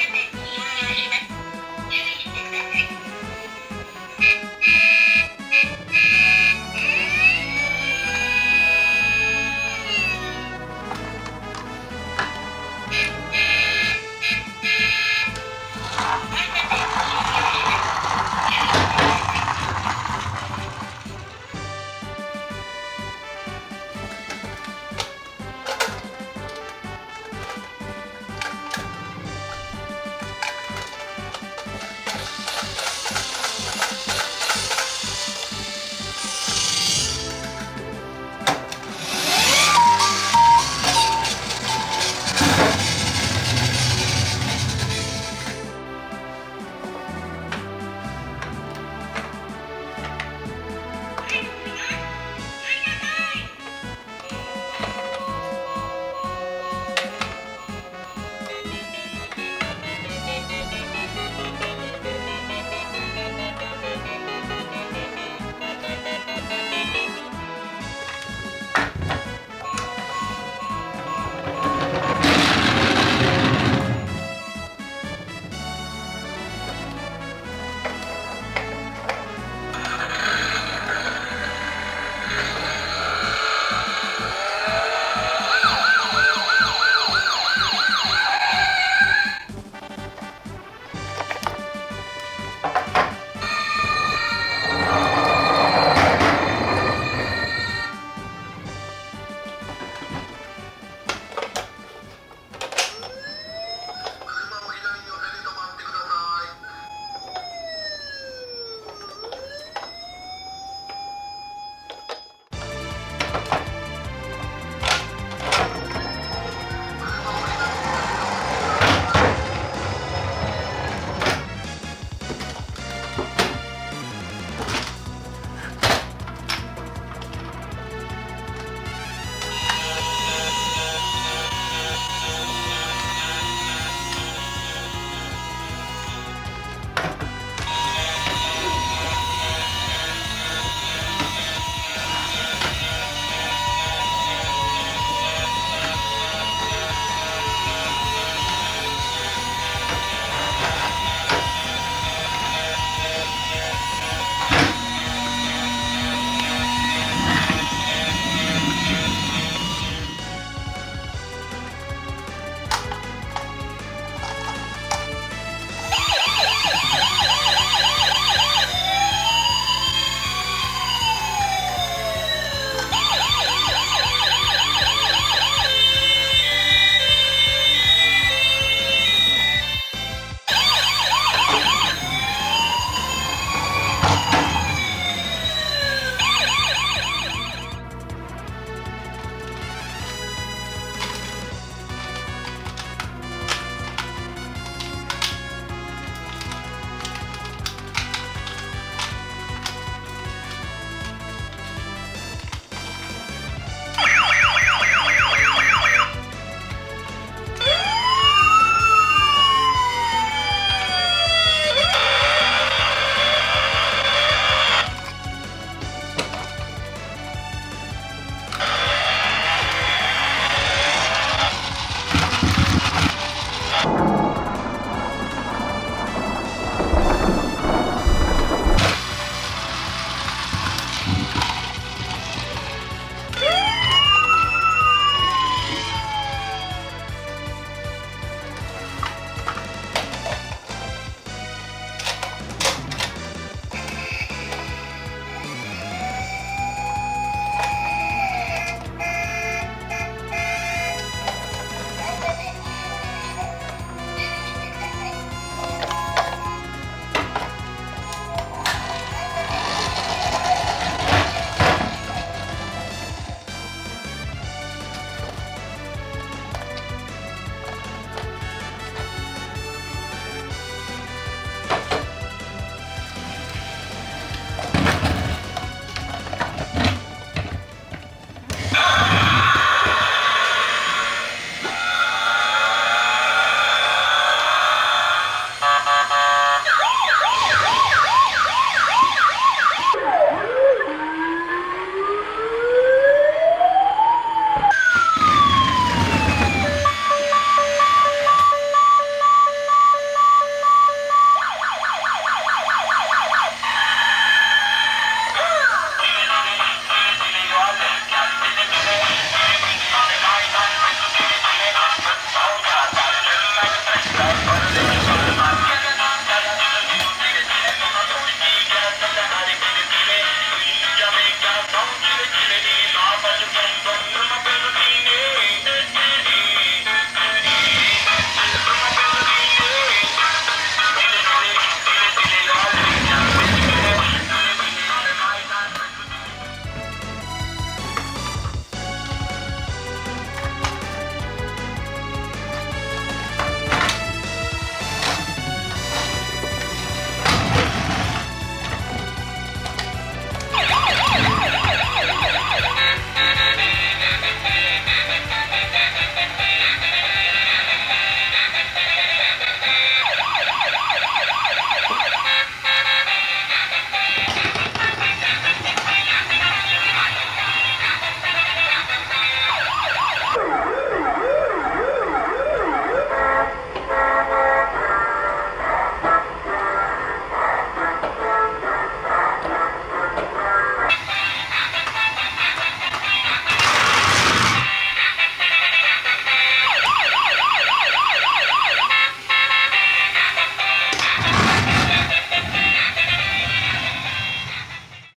give me